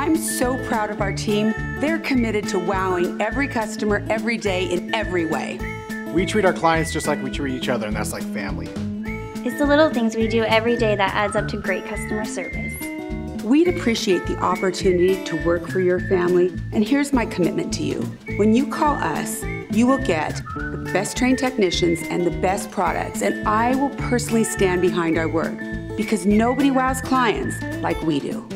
I'm so proud of our team. They're committed to wowing every customer every day in every way. We treat our clients just like we treat each other, and that's like family. It's the little things we do every day that adds up to great customer service. We'd appreciate the opportunity to work for your family, and here's my commitment to you. When you call us, you will get the best trained technicians and the best products, and I will personally stand behind our work because nobody wows clients like we do.